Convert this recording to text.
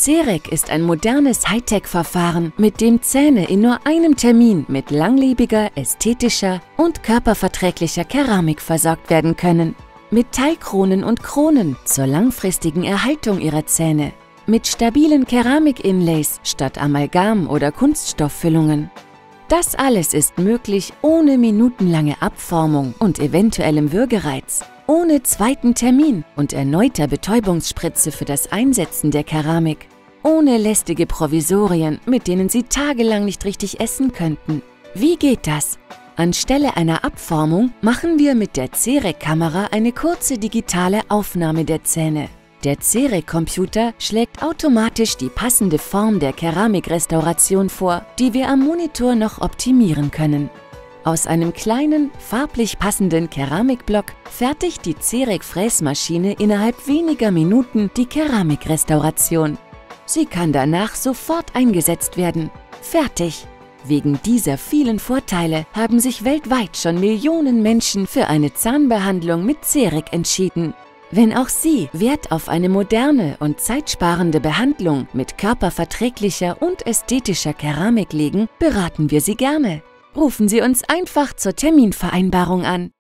CEREC ist ein modernes Hightech-Verfahren, mit dem Zähne in nur einem Termin mit langlebiger, ästhetischer und körperverträglicher Keramik versorgt werden können. Mit Teilkronen und Kronen zur langfristigen Erhaltung ihrer Zähne. Mit stabilen Keramik-Inlays statt Amalgam- oder Kunststofffüllungen. Das alles ist möglich ohne minutenlange Abformung und eventuellem Würgereiz ohne zweiten Termin und erneuter Betäubungsspritze für das Einsetzen der Keramik, ohne lästige Provisorien, mit denen Sie tagelang nicht richtig essen könnten. Wie geht das? Anstelle einer Abformung machen wir mit der CEREC-Kamera eine kurze digitale Aufnahme der Zähne. Der CEREC-Computer schlägt automatisch die passende Form der Keramikrestauration vor, die wir am Monitor noch optimieren können. Aus einem kleinen, farblich passenden Keramikblock fertigt die Cerec-Fräsmaschine innerhalb weniger Minuten die Keramikrestauration. Sie kann danach sofort eingesetzt werden. Fertig! Wegen dieser vielen Vorteile haben sich weltweit schon Millionen Menschen für eine Zahnbehandlung mit Cerec entschieden. Wenn auch Sie Wert auf eine moderne und zeitsparende Behandlung mit körperverträglicher und ästhetischer Keramik legen, beraten wir Sie gerne. Rufen Sie uns einfach zur Terminvereinbarung an.